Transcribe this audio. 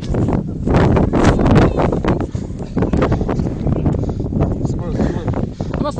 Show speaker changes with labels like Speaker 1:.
Speaker 1: すごいすごい
Speaker 2: ま